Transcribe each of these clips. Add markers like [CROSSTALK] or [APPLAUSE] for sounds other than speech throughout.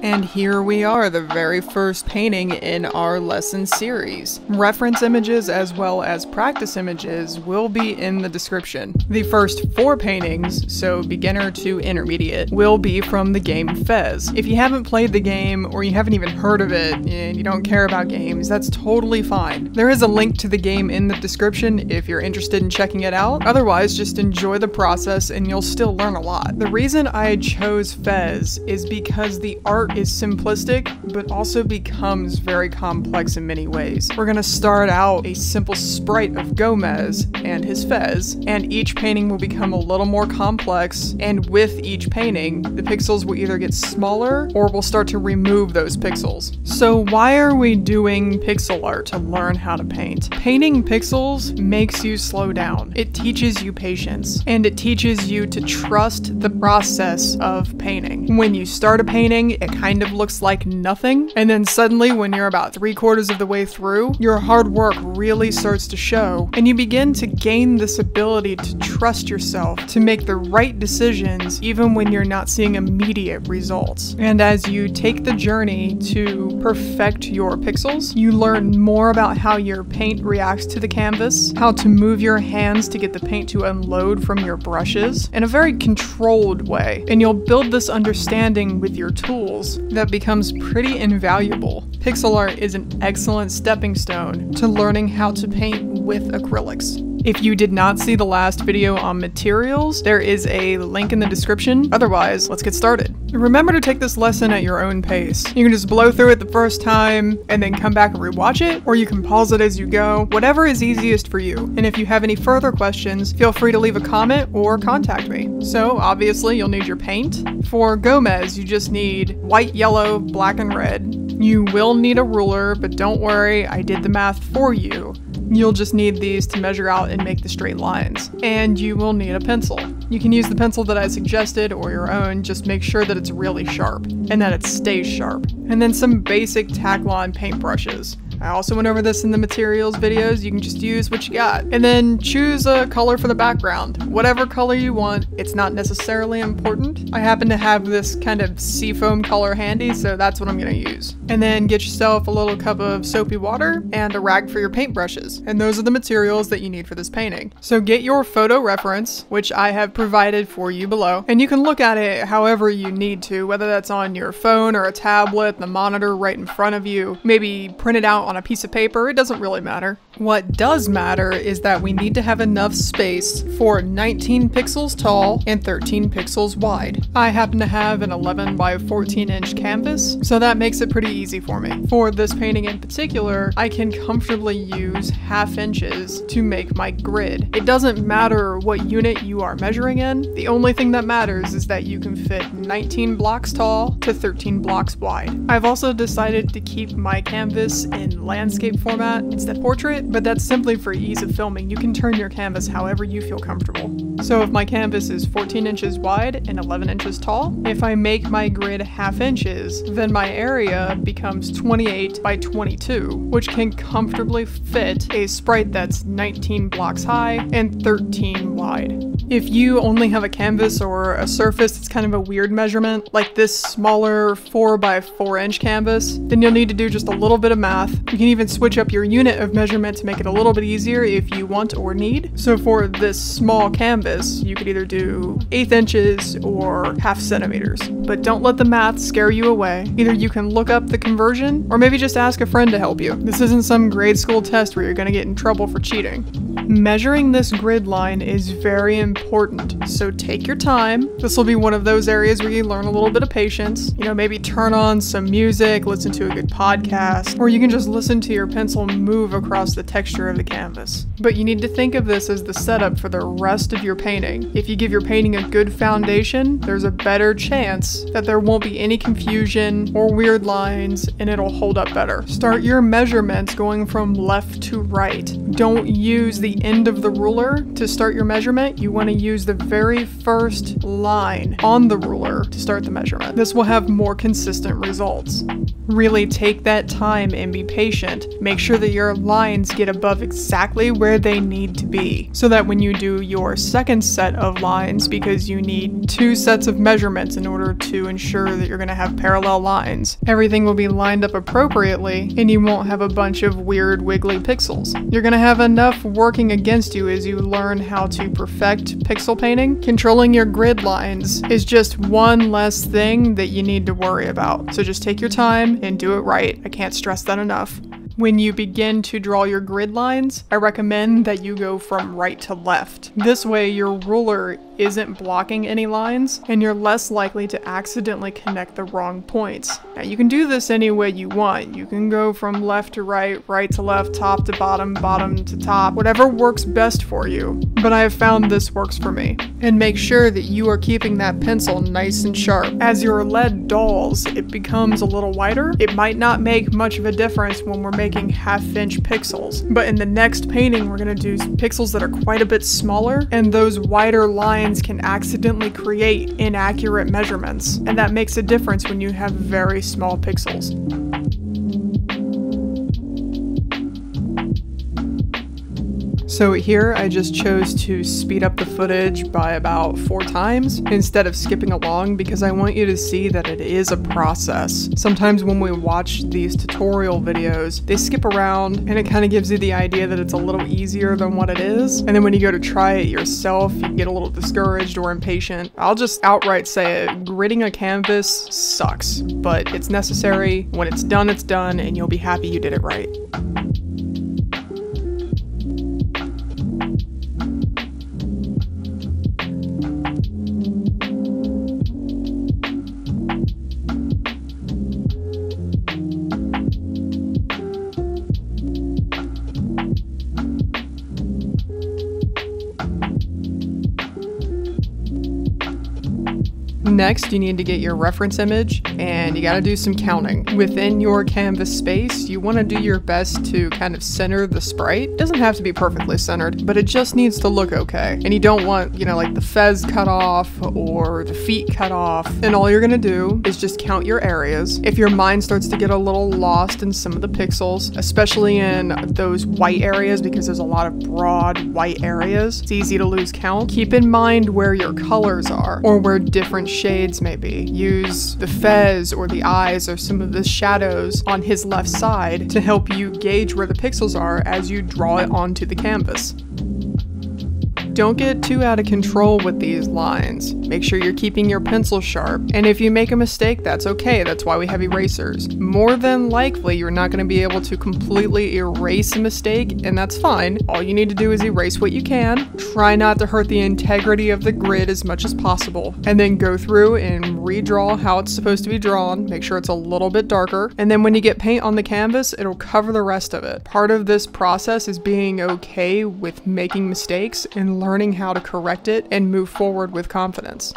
And here we are, the very first painting in our lesson series. Reference images as well as practice images will be in the description. The first four paintings, so beginner to intermediate, will be from the game Fez. If you haven't played the game or you haven't even heard of it and you don't care about games, that's totally fine. There is a link to the game in the description if you're interested in checking it out. Otherwise, just enjoy the process and you'll still learn a lot. The reason I chose Fez is because the art is simplistic, but also becomes very complex in many ways. We're gonna start out a simple sprite of Gomez and his fez, and each painting will become a little more complex, and with each painting, the pixels will either get smaller or we'll start to remove those pixels. So why are we doing pixel art to learn how to paint? Painting pixels makes you slow down. It teaches you patience, and it teaches you to trust the process of painting. When you start a painting, it kind of looks like nothing. And then suddenly, when you're about three quarters of the way through, your hard work really starts to show, and you begin to gain this ability to trust yourself, to make the right decisions, even when you're not seeing immediate results. And as you take the journey to perfect your pixels, you learn more about how your paint reacts to the canvas, how to move your hands to get the paint to unload from your brushes in a very controlled way. And you'll build this understanding with your tools that becomes pretty invaluable. Pixel art is an excellent stepping stone to learning how to paint with acrylics. If you did not see the last video on materials, there is a link in the description. Otherwise, let's get started. Remember to take this lesson at your own pace. You can just blow through it the first time and then come back and rewatch it, or you can pause it as you go, whatever is easiest for you. And if you have any further questions, feel free to leave a comment or contact me. So obviously you'll need your paint. For Gomez, you just need white, yellow, black, and red. You will need a ruler, but don't worry, I did the math for you. You'll just need these to measure out and make the straight lines. And you will need a pencil. You can use the pencil that I suggested or your own, just make sure that it's really sharp and that it stays sharp. And then some basic Taklon paint brushes. I also went over this in the materials videos, you can just use what you got. And then choose a color for the background. Whatever color you want, it's not necessarily important. I happen to have this kind of seafoam color handy, so that's what I'm gonna use. And then get yourself a little cup of soapy water and a rag for your paintbrushes. And those are the materials that you need for this painting. So get your photo reference, which I have provided for you below, and you can look at it however you need to, whether that's on your phone or a tablet, the monitor right in front of you, maybe print it out on a piece of paper, it doesn't really matter. What does matter is that we need to have enough space for 19 pixels tall and 13 pixels wide. I happen to have an 11 by 14 inch canvas, so that makes it pretty easy for me. For this painting in particular, I can comfortably use half inches to make my grid. It doesn't matter what unit you are measuring in, the only thing that matters is that you can fit 19 blocks tall to 13 blocks wide. I've also decided to keep my canvas in landscape format instead of portrait, but that's simply for ease of filming. You can turn your canvas however you feel comfortable. So if my canvas is 14 inches wide and 11 inches tall, if I make my grid half inches, then my area becomes 28 by 22, which can comfortably fit a sprite that's 19 blocks high and 13 wide. If you only have a canvas or a surface that's kind of a weird measurement, like this smaller 4 by 4 inch canvas, then you'll need to do just a little bit of math. You can even switch up your unit of measurement to make it a little bit easier if you want or need. So for this small canvas, you could either do eighth inches or half centimeters. But don't let the math scare you away. Either you can look up the conversion, or maybe just ask a friend to help you. This isn't some grade school test where you're gonna get in trouble for cheating. Measuring this grid line is very important, so take your time. This will be one of those areas where you learn a little bit of patience. You know, maybe turn on some music, listen to a good podcast, or you can just listen to your pencil move across the texture of the canvas. But you need to think of this as the setup for the rest of your painting. If you give your painting a good foundation, there's a better chance that there won't be any confusion or weird lines and it'll hold up better. Start your measurements going from left to right. Don't use the end of the ruler to start your measurement. You want to use the very first line on the ruler to start the measurement. This will have more consistent results. Really take that time and be patient. Make sure that your lines get above exactly where they need to be, so that when you do your second set of lines, because you need two sets of measurements in order to ensure that you're going to have parallel lines, everything will be lined up appropriately and you won't have a bunch of weird wiggly pixels. You're going to have enough working against you as you learn how to perfect pixel painting. Controlling your grid lines is just one less thing that you need to worry about. So just take your time and do it right. I can't stress that enough. When you begin to draw your grid lines, I recommend that you go from right to left. This way your ruler isn't blocking any lines and you're less likely to accidentally connect the wrong points. Now you can do this any way you want. You can go from left to right, right to left, top to bottom, bottom to top, whatever works best for you. But I have found this works for me. And make sure that you are keeping that pencil nice and sharp. As your lead dulls, it becomes a little wider. It might not make much of a difference when we're making half inch pixels, but in the next painting we're gonna do pixels that are quite a bit smaller and those wider lines can accidentally create inaccurate measurements, and that makes a difference when you have very small pixels. So here I just chose to speed up the footage by about four times instead of skipping along because I want you to see that it is a process. Sometimes when we watch these tutorial videos, they skip around and it kind of gives you the idea that it's a little easier than what it is. And then when you go to try it yourself, you get a little discouraged or impatient. I'll just outright say it, gridding a canvas sucks, but it's necessary. When it's done, it's done and you'll be happy you did it right. Next, you need to get your reference image and you gotta do some counting. Within your canvas space, you wanna do your best to kind of center the sprite. It doesn't have to be perfectly centered, but it just needs to look okay. And you don't want, you know, like the fez cut off or the feet cut off. And all you're gonna do is just count your areas. If your mind starts to get a little lost in some of the pixels, especially in those white areas because there's a lot of broad white areas, it's easy to lose count. Keep in mind where your colors are or where different shades may be. Use the fez or the eyes or some of the shadows on his left side to help you gauge where the pixels are as you draw it onto the canvas. Don't get too out of control with these lines. Make sure you're keeping your pencil sharp. And if you make a mistake, that's okay. That's why we have erasers. More than likely, you're not going to be able to completely erase a mistake, and that's fine. All you need to do is erase what you can. Try not to hurt the integrity of the grid as much as possible. And then go through and redraw how it's supposed to be drawn. Make sure it's a little bit darker. And then when you get paint on the canvas, it'll cover the rest of it. Part of this process is being okay with making mistakes and learning learning how to correct it and move forward with confidence.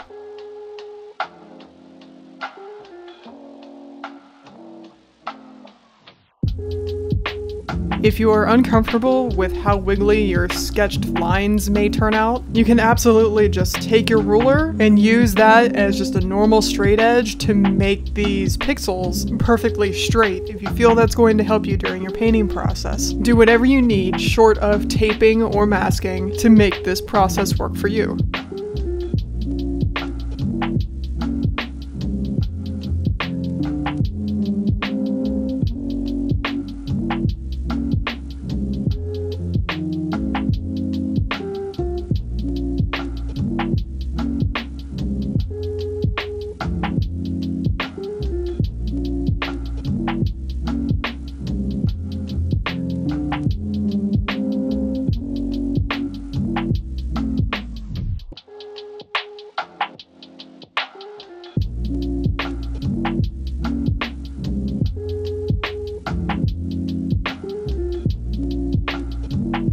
If you are uncomfortable with how wiggly your sketched lines may turn out, you can absolutely just take your ruler and use that as just a normal straight edge to make these pixels perfectly straight if you feel that's going to help you during your painting process. Do whatever you need short of taping or masking to make this process work for you.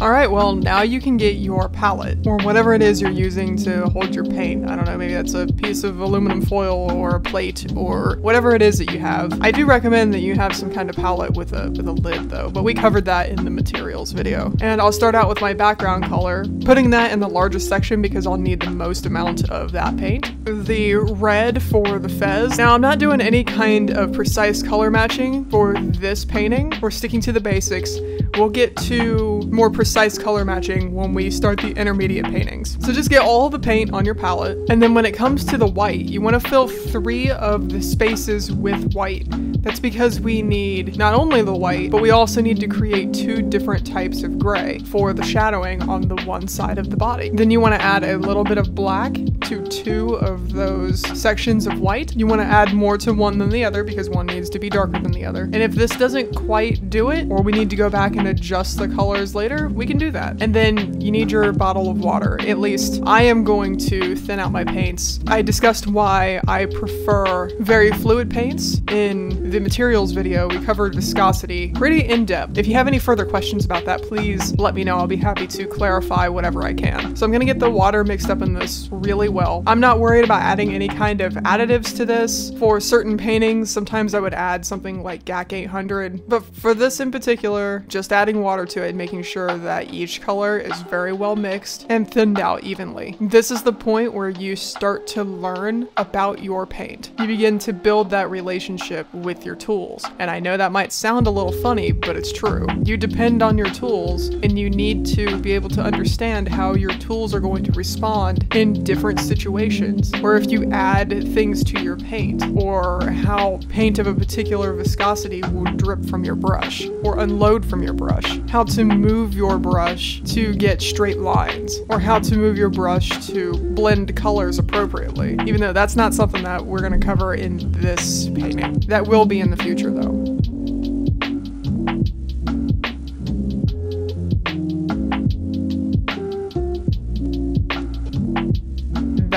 Alright, well now you can get your palette, or whatever it is you're using to hold your paint. I don't know, maybe that's a piece of aluminum foil or a plate or whatever it is that you have. I do recommend that you have some kind of palette with a, with a lid though, but we covered that in the materials video. And I'll start out with my background color, putting that in the largest section because I'll need the most amount of that paint. The red for the fez. Now I'm not doing any kind of precise color matching for this painting. We're sticking to the basics. We'll get to more precise color matching when we start the intermediate paintings. So just get all the paint on your palette, and then when it comes to the white, you want to fill three of the spaces with white. That's because we need not only the white, but we also need to create two different types of gray for the shadowing on the one side of the body. Then you want to add a little bit of black to two of those sections of white. You want to add more to one than the other because one needs to be darker than the other. And if this doesn't quite do it, or we need to go back and adjust the colors later, we can do that. And then you need your bottle of water. At least I am going to thin out my paints. I discussed why I prefer very fluid paints in the materials video. We covered viscosity pretty in depth. If you have any further questions about that, please let me know. I'll be happy to clarify whatever I can. So I'm gonna get the water mixed up in this really well. I'm not worried about adding any kind of additives to this. For certain paintings, sometimes I would add something like GAC 800, but for this in particular, just adding water to it, and making sure that each color is very well mixed and thinned out evenly. This is the point where you start to learn about your paint. You begin to build that relationship with your tools. And I know that might sound a little funny, but it's true. You depend on your tools and you need to be able to understand how your tools are going to respond in different situations. Or if you add things to your paint, or how paint of a particular viscosity will drip from your brush, or unload from your brush. How to move your brush to get straight lines, or how to move your brush to blend colors appropriately. Even though that's not something that we're going to cover in this painting. That will be in the future though.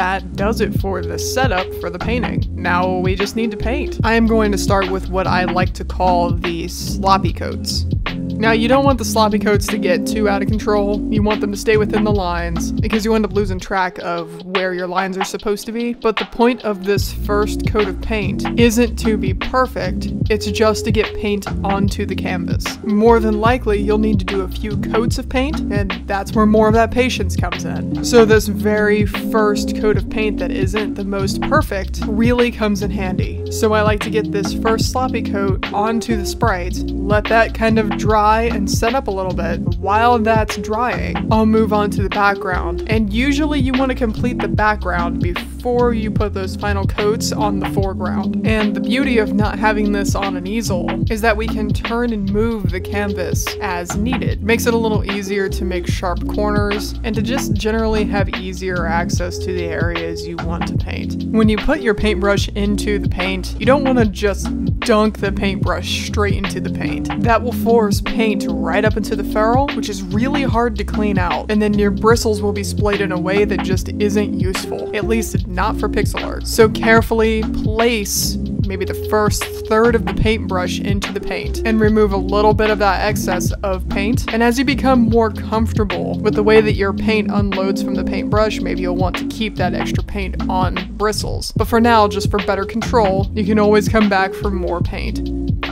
that does it for the setup for the painting. Now we just need to paint. I am going to start with what I like to call the sloppy coats. Now, you don't want the sloppy coats to get too out of control. You want them to stay within the lines because you end up losing track of where your lines are supposed to be. But the point of this first coat of paint isn't to be perfect, it's just to get paint onto the canvas. More than likely, you'll need to do a few coats of paint, and that's where more of that patience comes in. So this very first coat of paint that isn't the most perfect really comes in handy. So I like to get this first sloppy coat onto the sprite, let that kind of dry dry and set up a little bit. While that's drying, I'll move on to the background. And usually you want to complete the background before you put those final coats on the foreground. And the beauty of not having this on an easel is that we can turn and move the canvas as needed. Makes it a little easier to make sharp corners and to just generally have easier access to the areas you want to paint. When you put your paintbrush into the paint, you don't want to just dunk the paintbrush straight into the paint. That will force paint right up into the ferrule, which is really hard to clean out, and then your bristles will be splayed in a way that just isn't useful, at least not for pixel art. So carefully place maybe the first third of the paintbrush into the paint and remove a little bit of that excess of paint. And as you become more comfortable with the way that your paint unloads from the paintbrush, maybe you'll want to keep that extra paint on bristles. But for now, just for better control, you can always come back for more paint.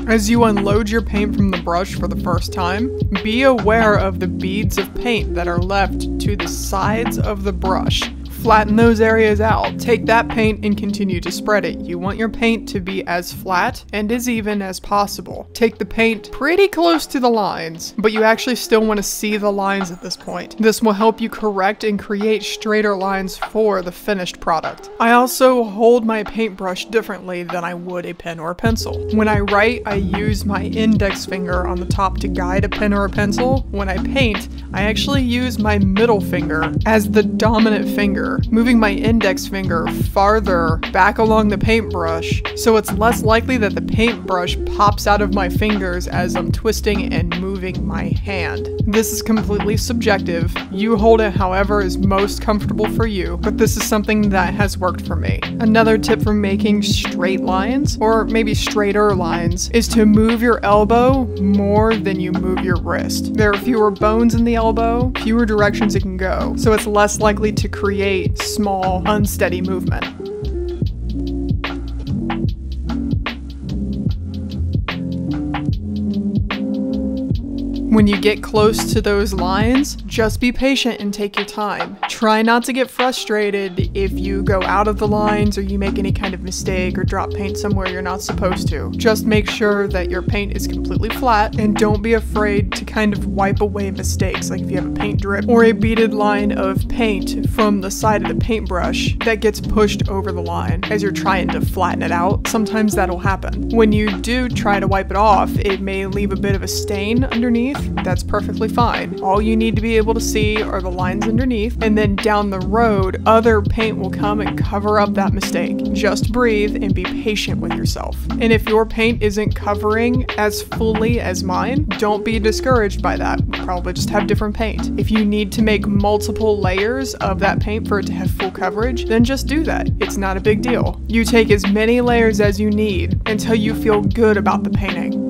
As you unload your paint from the brush for the first time, be aware of the beads of paint that are left to the sides of the brush flatten those areas out. Take that paint and continue to spread it. You want your paint to be as flat and as even as possible. Take the paint pretty close to the lines, but you actually still want to see the lines at this point. This will help you correct and create straighter lines for the finished product. I also hold my paintbrush differently than I would a pen or a pencil. When I write, I use my index finger on the top to guide a pen or a pencil. When I paint, I actually use my middle finger as the dominant finger finger, moving my index finger farther back along the paintbrush so it's less likely that the paintbrush pops out of my fingers as I'm twisting and moving moving my hand. This is completely subjective. You hold it however is most comfortable for you, but this is something that has worked for me. Another tip for making straight lines, or maybe straighter lines, is to move your elbow more than you move your wrist. There are fewer bones in the elbow, fewer directions it can go, so it's less likely to create small, unsteady movement. When you get close to those lines, just be patient and take your time. Try not to get frustrated if you go out of the lines or you make any kind of mistake or drop paint somewhere you're not supposed to. Just make sure that your paint is completely flat and don't be afraid to kind of wipe away mistakes, like if you have a paint drip or a beaded line of paint from the side of the paintbrush that gets pushed over the line as you're trying to flatten it out. Sometimes that'll happen. When you do try to wipe it off, it may leave a bit of a stain underneath that's perfectly fine. All you need to be able to see are the lines underneath, and then down the road, other paint will come and cover up that mistake. Just breathe and be patient with yourself. And if your paint isn't covering as fully as mine, don't be discouraged by that. Probably just have different paint. If you need to make multiple layers of that paint for it to have full coverage, then just do that. It's not a big deal. You take as many layers as you need until you feel good about the painting.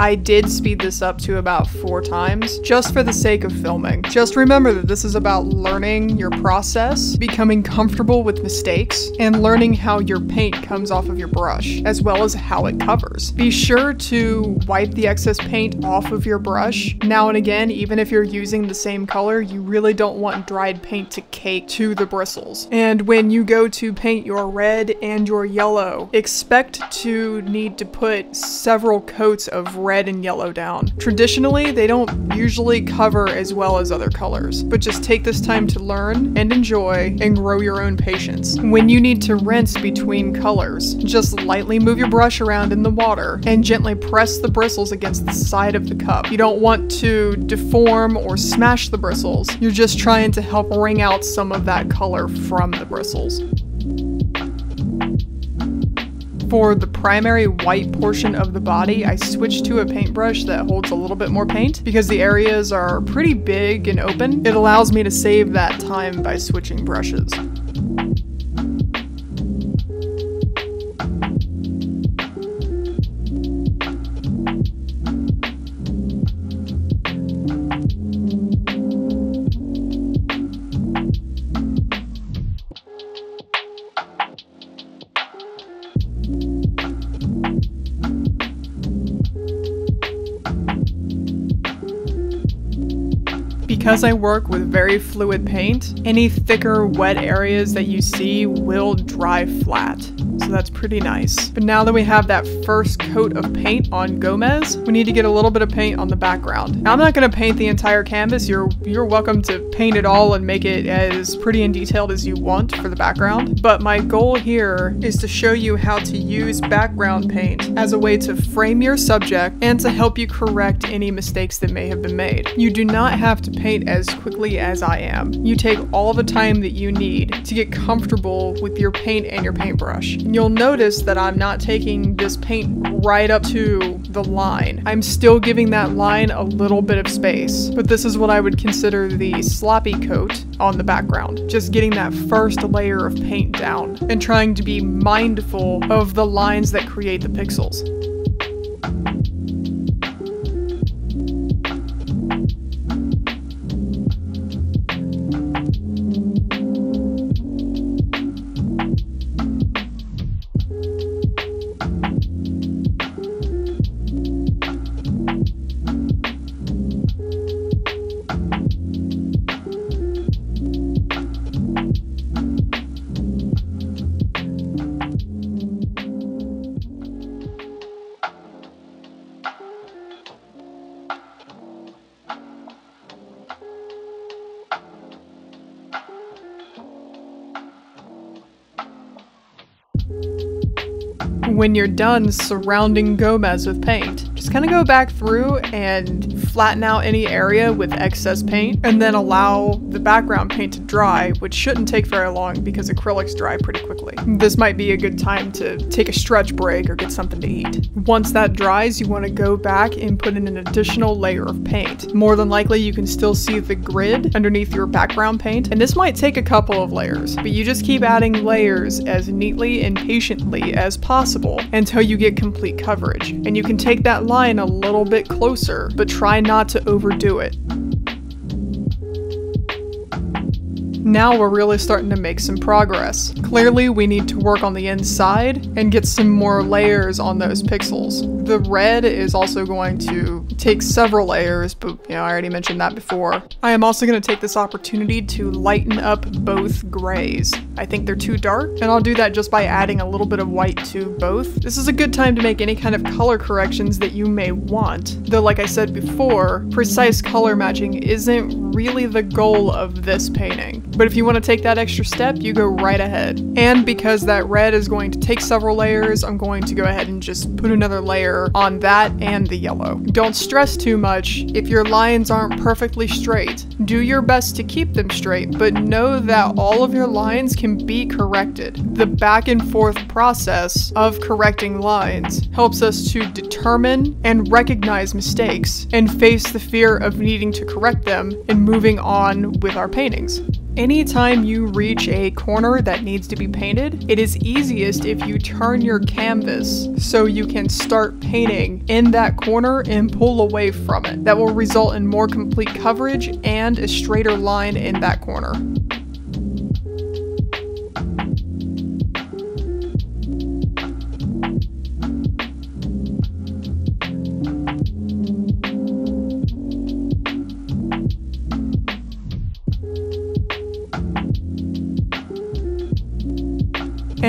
I did speed this up to about four times just for the sake of filming. Just remember that this is about learning your process, becoming comfortable with mistakes, and learning how your paint comes off of your brush, as well as how it covers. Be sure to wipe the excess paint off of your brush. Now and again, even if you're using the same color, you really don't want dried paint to cake to the bristles. And when you go to paint your red and your yellow, expect to need to put several coats of red red and yellow down. Traditionally, they don't usually cover as well as other colors, but just take this time to learn and enjoy and grow your own patience. When you need to rinse between colors, just lightly move your brush around in the water and gently press the bristles against the side of the cup. You don't want to deform or smash the bristles. You're just trying to help wring out some of that color from the bristles. For the primary white portion of the body, I switched to a paintbrush that holds a little bit more paint because the areas are pretty big and open. It allows me to save that time by switching brushes. Because I work with very fluid paint, any thicker wet areas that you see will dry flat so that's pretty nice. But now that we have that first coat of paint on Gomez, we need to get a little bit of paint on the background. Now I'm not going to paint the entire canvas. You're you're welcome to paint it all and make it as pretty and detailed as you want for the background. But my goal here is to show you how to use background paint as a way to frame your subject and to help you correct any mistakes that may have been made. You do not have to paint as quickly as I am. You take all the time that you need to get comfortable with your paint and your paintbrush you'll notice that I'm not taking this paint right up to the line. I'm still giving that line a little bit of space, but this is what I would consider the sloppy coat on the background. Just getting that first layer of paint down and trying to be mindful of the lines that create the pixels. When you're done surrounding Gomez with paint, just kind of go back through and flatten out any area with excess paint and then allow the background paint to dry, which shouldn't take very long because acrylics dry pretty quickly. This might be a good time to take a stretch break or get something to eat. Once that dries, you want to go back and put in an additional layer of paint. More than likely, you can still see the grid underneath your background paint, and this might take a couple of layers, but you just keep adding layers as neatly and patiently as possible until you get complete coverage. And you can take that line a little bit closer, but try not to overdo it. Now we're really starting to make some progress. Clearly we need to work on the inside and get some more layers on those pixels. The red is also going to take several layers, but you know, I already mentioned that before. I am also going to take this opportunity to lighten up both grays. I think they're too dark, and I'll do that just by adding a little bit of white to both. This is a good time to make any kind of color corrections that you may want. Though like I said before, precise color matching isn't really the goal of this painting. But if you want to take that extra step, you go right ahead. And because that red is going to take several layers, I'm going to go ahead and just put another layer on that and the yellow. Don't stress too much if your lines aren't perfectly straight. Do your best to keep them straight, but know that all of your lines can be corrected. The back and forth process of correcting lines helps us to determine and recognize mistakes and face the fear of needing to correct them and moving on with our paintings. Anytime you reach a corner that needs to be painted, it is easiest if you turn your canvas so you can start painting in that corner and pull away from it. That will result in more complete coverage and a straighter line in that corner.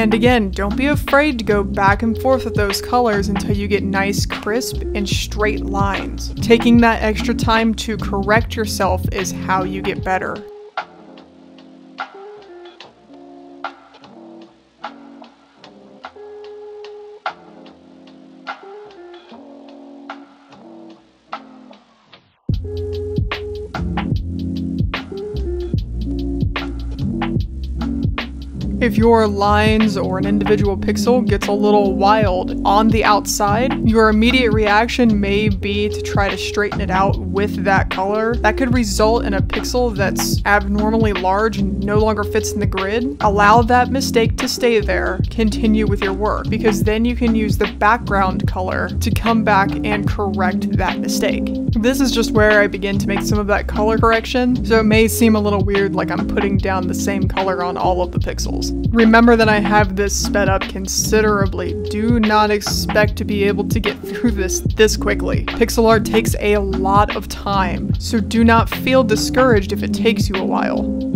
And again, don't be afraid to go back and forth with those colors until you get nice, crisp, and straight lines. Taking that extra time to correct yourself is how you get better. If your lines or an individual pixel gets a little wild on the outside, your immediate reaction may be to try to straighten it out with that color. That could result in a pixel that's abnormally large and no longer fits in the grid. Allow that mistake to stay there. Continue with your work because then you can use the background color to come back and correct that mistake. This is just where I begin to make some of that color correction, so it may seem a little weird like I'm putting down the same color on all of the pixels. Remember that I have this sped up considerably. Do not expect to be able to get through this this quickly. Pixel art takes a lot of time, so do not feel discouraged if it takes you a while.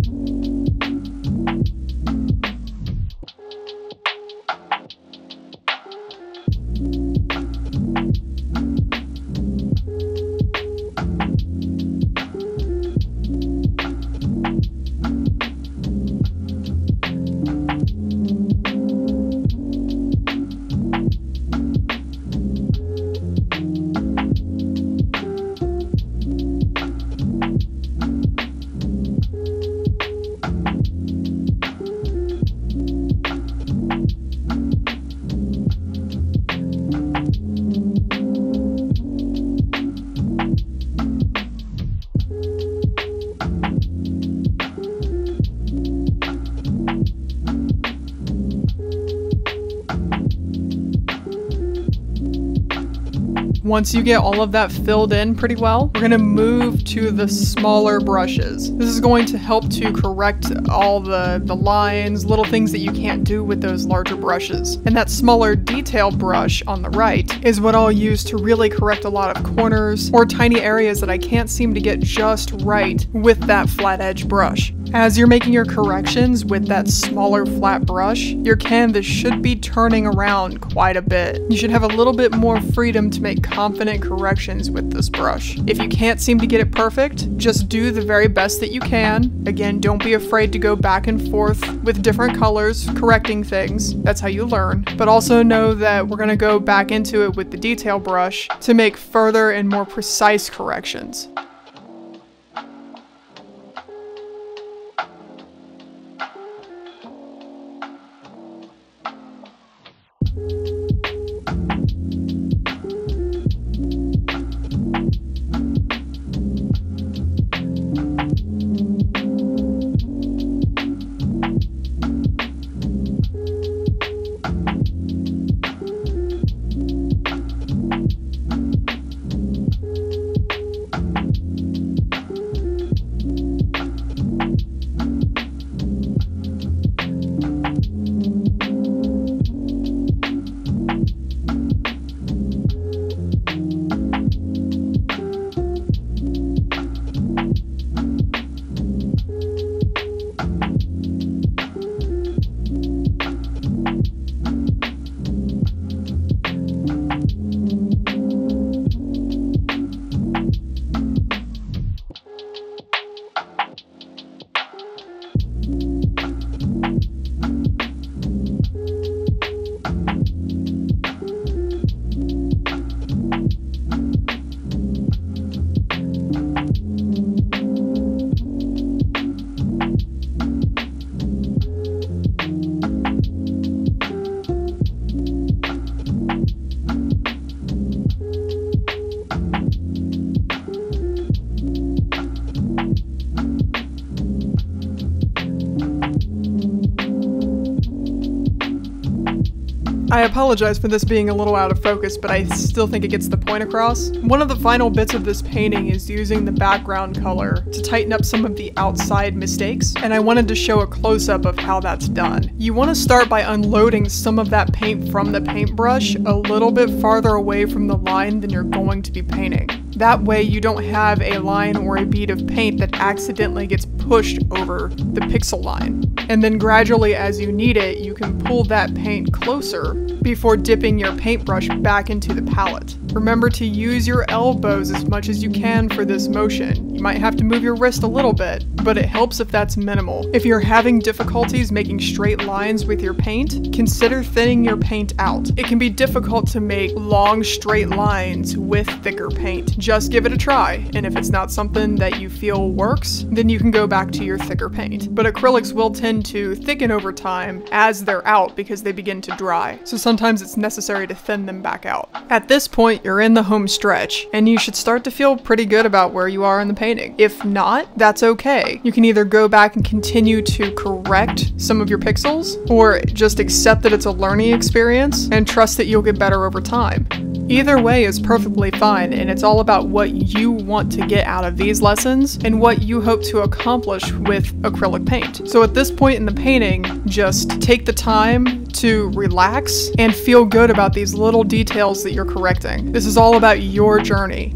Once you get all of that filled in pretty well, we're gonna move to the smaller brushes. This is going to help to correct all the, the lines, little things that you can't do with those larger brushes. And that smaller detail brush on the right is what I'll use to really correct a lot of corners or tiny areas that I can't seem to get just right with that flat edge brush. As you're making your corrections with that smaller flat brush, your canvas should be turning around quite a bit. You should have a little bit more freedom to make confident corrections with this brush. If you can't seem to get it perfect, just do the very best that you can. Again, don't be afraid to go back and forth with different colors, correcting things. That's how you learn. But also know that we're gonna go back into it with the detail brush to make further and more precise corrections. Apologize for this being a little out of focus, but I still think it gets the point across. One of the final bits of this painting is using the background color to tighten up some of the outside mistakes, and I wanted to show a close-up of how that's done. You want to start by unloading some of that paint from the paintbrush a little bit farther away from the line than you're going to be painting. That way you don't have a line or a bead of paint that accidentally gets pushed over the pixel line. And then gradually as you need it, you can pull that paint closer before dipping your paintbrush back into the palette. Remember to use your elbows as much as you can for this motion. You might have to move your wrist a little bit, but it helps if that's minimal. If you're having difficulties making straight lines with your paint, consider thinning your paint out. It can be difficult to make long straight lines with thicker paint. Just give it a try, and if it's not something that you feel works, then you can go back to your thicker paint. But acrylics will tend to thicken over time as they're out because they begin to dry, so sometimes it's necessary to thin them back out. At this point, you're in the home stretch, and you should start to feel pretty good about where you are in the If not, that's okay. You can either go back and continue to correct some of your pixels, or just accept that it's a learning experience and trust that you'll get better over time. Either way is perfectly fine, and it's all about what you want to get out of these lessons and what you hope to accomplish with acrylic paint. So at this point in the painting, just take the time to relax and feel good about these little details that you're correcting. This is all about your journey.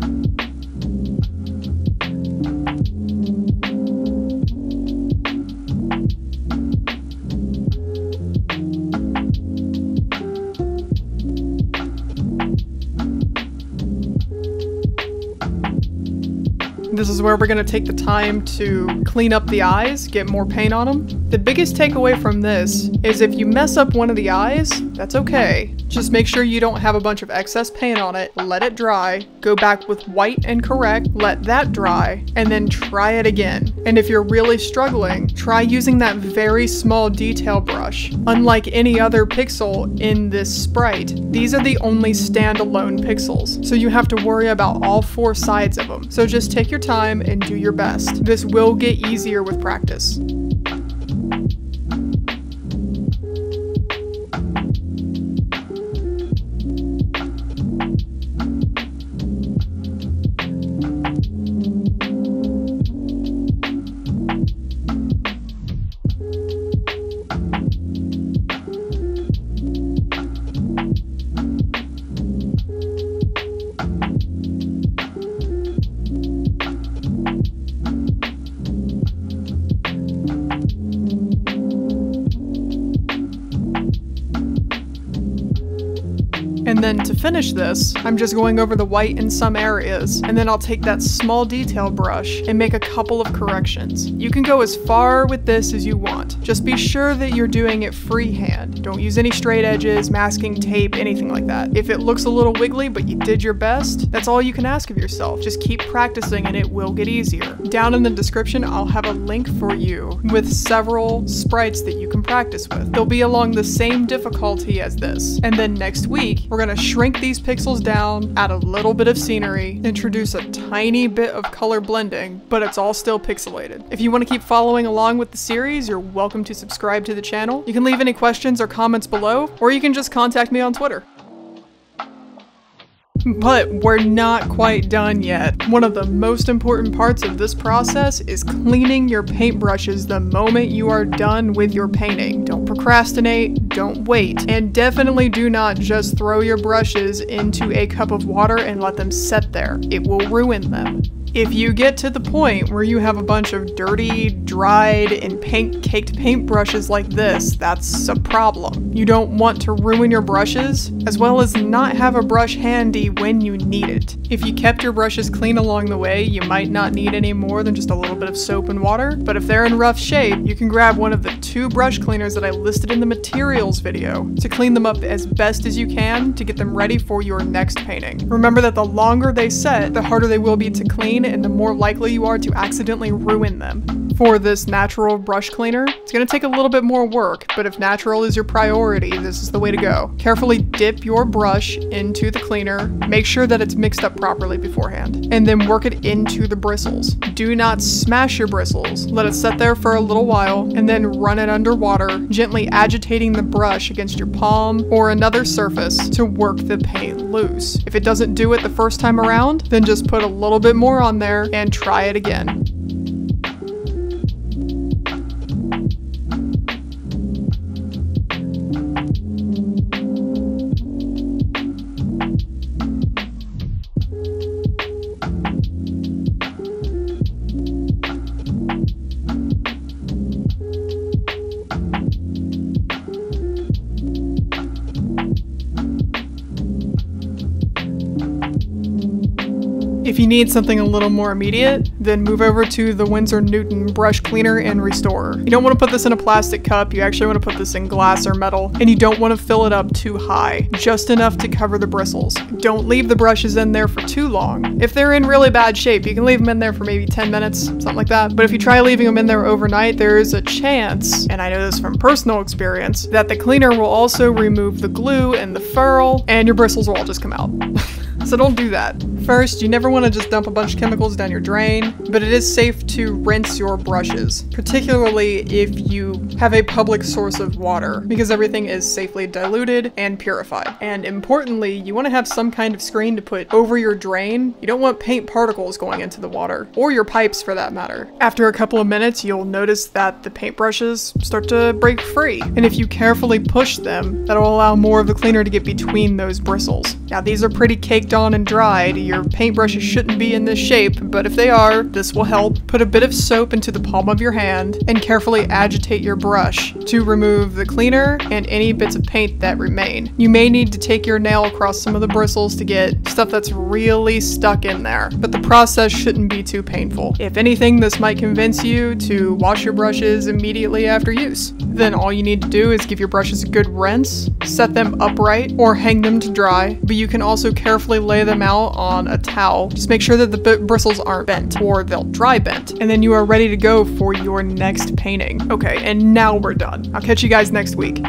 Is where we're going to take the time to clean up the eyes, get more paint on them. The biggest takeaway from this is if you mess up one of the eyes, that's okay. Just make sure you don't have a bunch of excess paint on it, let it dry, go back with white and correct, let that dry, and then try it again. And if you're really struggling, try using that very small detail brush. Unlike any other pixel in this sprite, these are the only standalone pixels, so you have to worry about all four sides of them. So just take your time and do your best. This will get easier with practice. Finish this, I'm just going over the white in some areas, and then I'll take that small detail brush and make a couple of corrections. You can go as far with this as you want. Just be sure that you're doing it freehand. Don't use any straight edges, masking tape, anything like that. If it looks a little wiggly, but you did your best, that's all you can ask of yourself. Just keep practicing and it will get easier. Down in the description, I'll have a link for you with several sprites that you can practice with. They'll be along the same difficulty as this. And then next week, we're gonna shrink these pixels down, add a little bit of scenery, introduce a tiny bit of color blending, but it's all still pixelated. If you wanna keep following along with the series, you're welcome to subscribe to the channel. You can leave any questions or comments below, or you can just contact me on Twitter. But we're not quite done yet. One of the most important parts of this process is cleaning your paintbrushes the moment you are done with your painting. Don't procrastinate, don't wait, and definitely do not just throw your brushes into a cup of water and let them set there. It will ruin them. If you get to the point where you have a bunch of dirty, dried, and paint caked paintbrushes like this, that's a problem. You don't want to ruin your brushes, as well as not have a brush handy when you need it. If you kept your brushes clean along the way, you might not need any more than just a little bit of soap and water, but if they're in rough shape, you can grab one of the two brush cleaners that I listed in the materials video to clean them up as best as you can to get them ready for your next painting. Remember that the longer they set, the harder they will be to clean and the more likely you are to accidentally ruin them. For this natural brush cleaner, it's to take a little bit more work, but if natural is your priority, this is the way to go. Carefully dip your brush into the cleaner, make sure that it's mixed up properly beforehand, and then work it into the bristles. Do not smash your bristles. Let it set there for a little while, and then run it under water, gently agitating the brush against your palm or another surface to work the paint loose. If it doesn't do it the first time around, then just put a little bit more on there and try it again. Need something a little more immediate, then move over to the Winsor Newton brush cleaner and restore. You don't want to put this in a plastic cup, you actually want to put this in glass or metal, and you don't want to fill it up too high, just enough to cover the bristles. Don't leave the brushes in there for too long. If they're in really bad shape, you can leave them in there for maybe 10 minutes, something like that. But if you try leaving them in there overnight, there is a chance, and I know this from personal experience, that the cleaner will also remove the glue and the ferrule, and your bristles will all just come out. [LAUGHS] so don't do that. First, you never want to just dump a bunch of chemicals down your drain, but it is safe to rinse your brushes, particularly if you have a public source of water, because everything is safely diluted and purified. And importantly, you want to have some kind of screen to put over your drain. You don't want paint particles going into the water, or your pipes for that matter. After a couple of minutes, you'll notice that the paintbrushes start to break free, and if you carefully push them, that'll allow more of the cleaner to get between those bristles. Now these are pretty caked on and dried, your paintbrushes shouldn't be in this shape, but if they are, this will help. Put a bit of soap into the palm of your hand and carefully agitate your brush to remove the cleaner and any bits of paint that remain. You may need to take your nail across some of the bristles to get stuff that's really stuck in there, but the process shouldn't be too painful. If anything, this might convince you to wash your brushes immediately after use. Then all you need to do is give your brushes a good rinse, set them upright, or hang them to dry, but you can also carefully lay them out on a towel. Just make sure that the bristles aren't bent or they'll dry bent. And then you are ready to go for your next painting. Okay, and now we're done. I'll catch you guys next week.